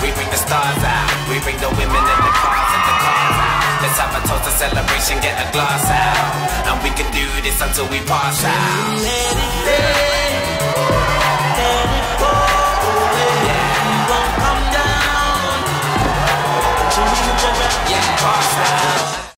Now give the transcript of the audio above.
We bring the stars out. We bring the women and the cars and the cars out. Let's have a toast, to celebration, get a glass out. And we can do this until we pass out.